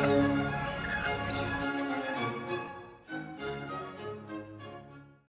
Yeah.